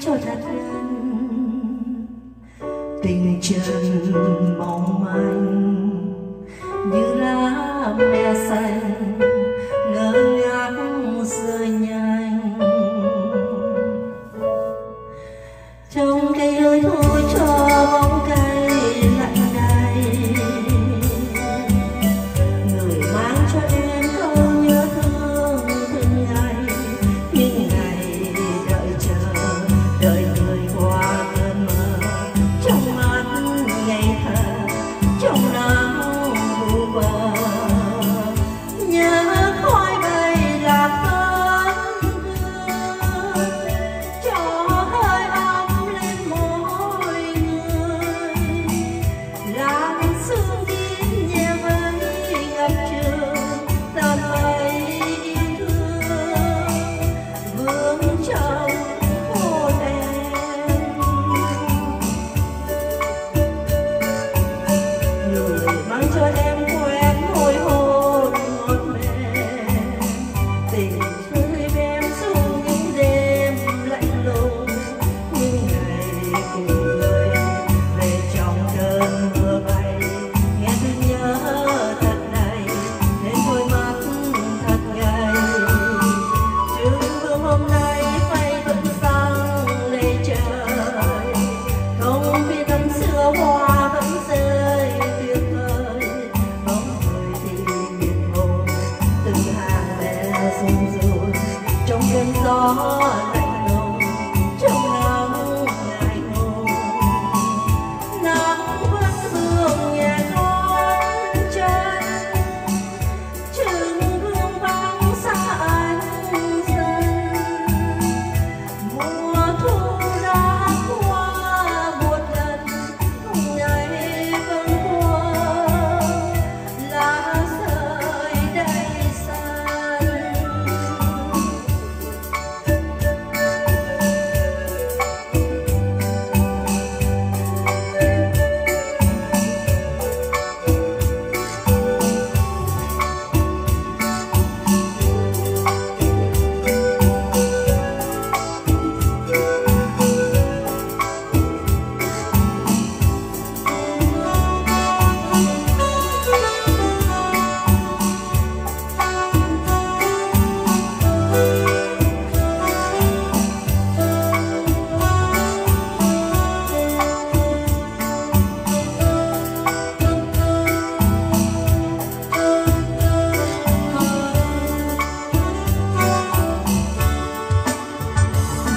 cho thật nhân tình chân mong manh như lá me xanh dần rồi trong cơn gió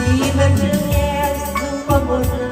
vì bên đường nghe dù có một lời